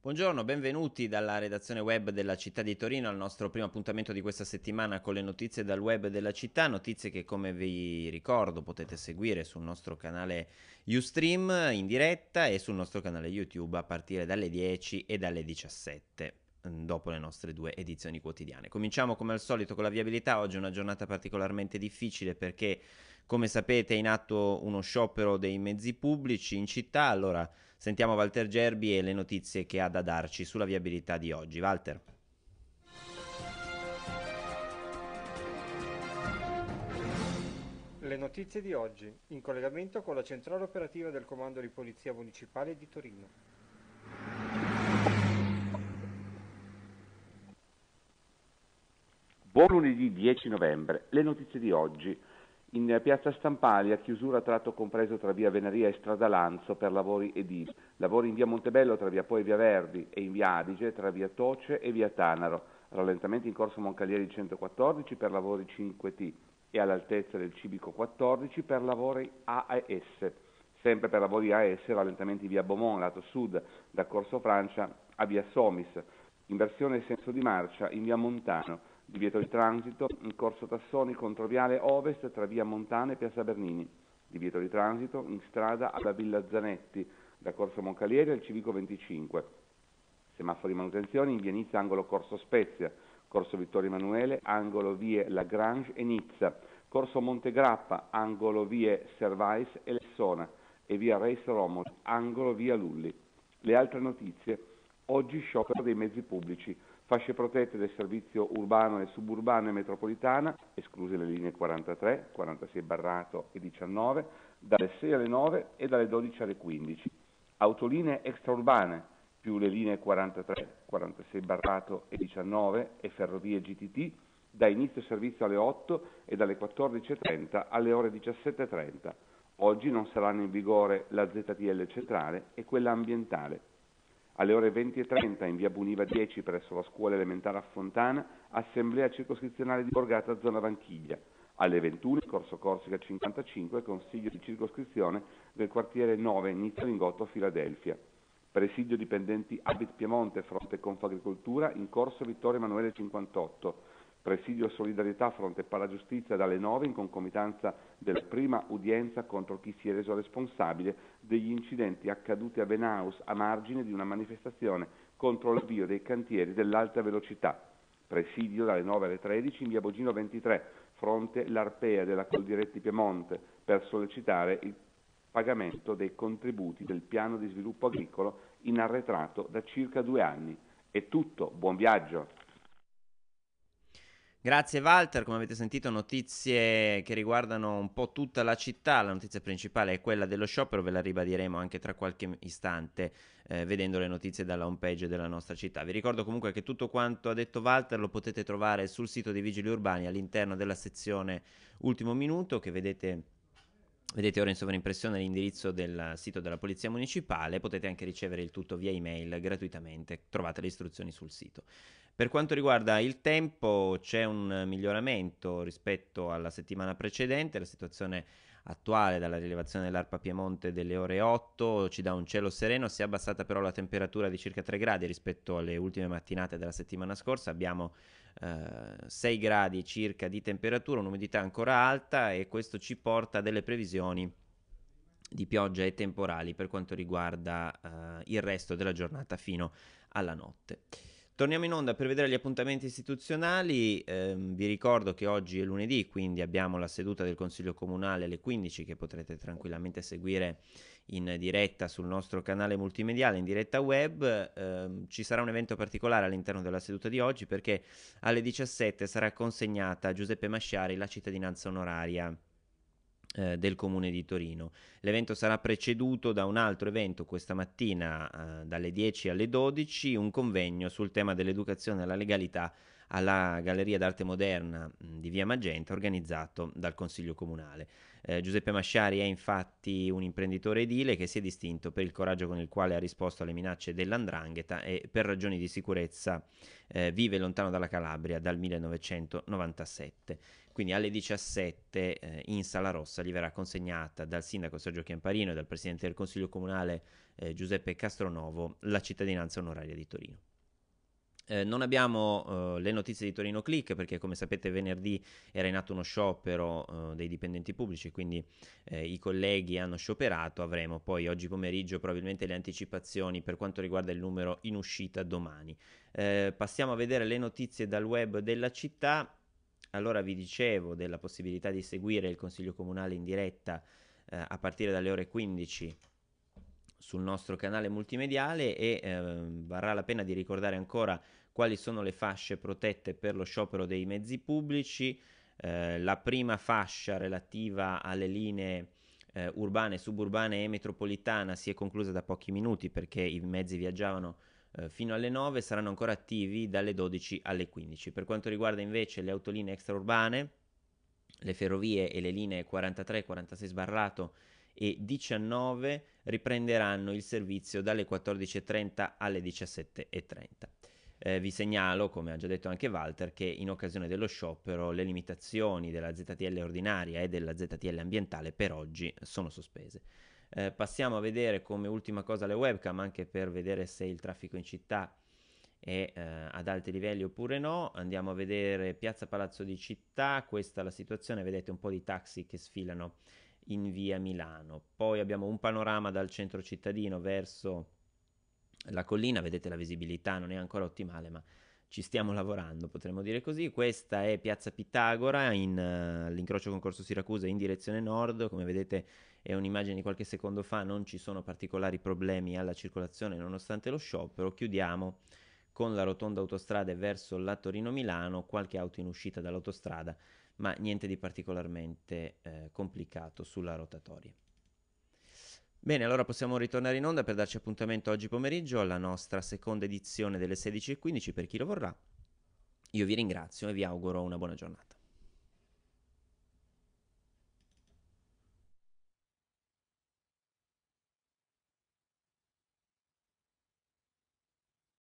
Buongiorno, benvenuti dalla redazione web della città di Torino al nostro primo appuntamento di questa settimana con le notizie dal web della città, notizie che come vi ricordo potete seguire sul nostro canale Ustream in diretta e sul nostro canale YouTube a partire dalle 10 e dalle 17 mm, dopo le nostre due edizioni quotidiane. Cominciamo come al solito con la viabilità, oggi è una giornata particolarmente difficile perché come sapete è in atto uno sciopero dei mezzi pubblici in città, allora Sentiamo Walter Gerbi e le notizie che ha da darci sulla viabilità di oggi. Walter. Le notizie di oggi, in collegamento con la centrale operativa del Comando di Polizia Municipale di Torino. Buon lunedì 10 novembre, le notizie di oggi. In piazza Stampali, a chiusura tratto compreso tra via Veneria e strada Lanzo per lavori edili. Lavori in via Montebello tra via Po e via Verdi e in via Adige tra via Toce e via Tanaro. Rallentamenti in corso Moncalieri 114 per lavori 5T e all'altezza del Cibico 14 per lavori AS. Sempre per lavori AS, rallentamenti via Beaumont, lato sud, da Corso Francia a via Somis. Inversione senso di marcia in via Montano divieto di transito in corso Tassoni controviale ovest tra via Montana e piazza Bernini, divieto di transito in strada alla Villa Zanetti da corso Moncalieri al Civico 25, semafori manutenzione in via Nizza angolo corso Spezia, corso Vittorio Emanuele angolo vie Lagrange e Nizza, corso Montegrappa angolo vie Servais e Lessona. E via Reis Romoli angolo via Lulli. Le altre notizie, oggi sciopero dei mezzi pubblici, fasce protette del servizio urbano e suburbano e metropolitana, escluse le linee 43, 46 Barrato e 19, dalle 6 alle 9 e dalle 12 alle 15. Autolinee extraurbane, più le linee 43, 46 Barrato e 19 e ferrovie GTT, da inizio servizio alle 8 e dalle 14.30 alle ore 17.30. Oggi non saranno in vigore la ZTL centrale e quella ambientale. Alle ore 20.30 in via Buniva 10 presso la scuola elementare a Fontana, assemblea circoscrizionale di Borgata zona Vanchiglia. Alle 21 in corso Corsica 55 consiglio di circoscrizione del quartiere 9 Nizza Lingotto Filadelfia. Presidio dipendenti Abit Piemonte fronte Confagricoltura in corso Vittorio Emanuele 58 Presidio Solidarietà fronte alla giustizia dalle 9 in concomitanza della prima udienza contro chi si è reso responsabile degli incidenti accaduti a Venaus a margine di una manifestazione contro l'avvio dei cantieri dell'alta velocità. Presidio dalle 9 alle 13 in via Bogino 23, fronte l'Arpea della Coldiretti Piemonte, per sollecitare il pagamento dei contributi del piano di sviluppo agricolo in arretrato da circa due anni. È tutto, buon viaggio! Grazie Walter, come avete sentito notizie che riguardano un po' tutta la città, la notizia principale è quella dello sciopero, ve la ribadiremo anche tra qualche istante eh, vedendo le notizie dalla homepage della nostra città. Vi ricordo comunque che tutto quanto ha detto Walter lo potete trovare sul sito dei Vigili Urbani all'interno della sezione Ultimo Minuto che vedete Vedete ora in sovraimpressione l'indirizzo del sito della Polizia Municipale, potete anche ricevere il tutto via email gratuitamente, trovate le istruzioni sul sito. Per quanto riguarda il tempo c'è un miglioramento rispetto alla settimana precedente, la situazione attuale dalla rilevazione dell'Arpa Piemonte delle ore 8 ci dà un cielo sereno, si è abbassata però la temperatura di circa 3 gradi rispetto alle ultime mattinate della settimana scorsa, abbiamo 6 eh, gradi circa di temperatura, un'umidità ancora alta e questo ci porta a delle previsioni di pioggia e temporali per quanto riguarda uh, il resto della giornata fino alla notte. Torniamo in onda per vedere gli appuntamenti istituzionali. Eh, vi ricordo che oggi è lunedì, quindi abbiamo la seduta del Consiglio Comunale alle 15 che potrete tranquillamente seguire in diretta sul nostro canale multimediale, in diretta web. Eh, ci sarà un evento particolare all'interno della seduta di oggi perché alle 17 sarà consegnata a Giuseppe Masciari la cittadinanza onoraria del comune di Torino. L'evento sarà preceduto da un altro evento questa mattina eh, dalle 10 alle 12, un convegno sul tema dell'educazione alla legalità alla Galleria d'Arte Moderna mh, di Via Magenta organizzato dal Consiglio Comunale. Eh, Giuseppe Masciari è infatti un imprenditore edile che si è distinto per il coraggio con il quale ha risposto alle minacce dell'andrangheta e per ragioni di sicurezza eh, vive lontano dalla Calabria dal 1997. Quindi alle 17 eh, in Sala Rossa gli verrà consegnata dal sindaco Sergio Chiamparino e dal presidente del Consiglio Comunale eh, Giuseppe Castronovo la cittadinanza onoraria di Torino. Eh, non abbiamo uh, le notizie di Torino Click perché come sapete venerdì era in atto uno sciopero uh, dei dipendenti pubblici, quindi eh, i colleghi hanno scioperato, avremo poi oggi pomeriggio probabilmente le anticipazioni per quanto riguarda il numero in uscita domani. Eh, passiamo a vedere le notizie dal web della città. Allora vi dicevo della possibilità di seguire il Consiglio Comunale in diretta eh, a partire dalle ore 15 sul nostro canale multimediale e eh, varrà la pena di ricordare ancora quali sono le fasce protette per lo sciopero dei mezzi pubblici. Eh, la prima fascia relativa alle linee eh, urbane, suburbane e metropolitana si è conclusa da pochi minuti perché i mezzi viaggiavano eh, fino alle 9, saranno ancora attivi dalle 12 alle 15. Per quanto riguarda invece le autolinee extraurbane, le ferrovie e le linee 43 46 sbarrato e 19 riprenderanno il servizio dalle 14.30 alle 17.30. Eh, vi segnalo, come ha già detto anche Walter, che in occasione dello sciopero le limitazioni della ZTL ordinaria e della ZTL ambientale per oggi sono sospese. Eh, passiamo a vedere come ultima cosa le webcam, anche per vedere se il traffico in città è eh, ad alti livelli oppure no. Andiamo a vedere Piazza Palazzo di Città, questa è la situazione, vedete un po' di taxi che sfilano in via Milano. Poi abbiamo un panorama dal centro cittadino verso la collina, vedete la visibilità non è ancora ottimale, ma ci stiamo lavorando, potremmo dire così. Questa è Piazza Pitagora, in, uh, all'incrocio con Corso Siracusa in direzione nord, come vedete è un'immagine di qualche secondo fa, non ci sono particolari problemi alla circolazione nonostante lo sciopero. Chiudiamo con la rotonda autostrada verso la Torino-Milano, qualche auto in uscita dall'autostrada ma niente di particolarmente eh, complicato sulla rotatoria. Bene, allora possiamo ritornare in onda per darci appuntamento oggi pomeriggio alla nostra seconda edizione delle 16.15 per chi lo vorrà. Io vi ringrazio e vi auguro una buona giornata.